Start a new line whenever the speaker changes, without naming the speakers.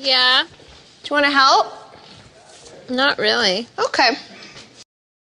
Yeah.
Do you want to help?
Not really.
Okay.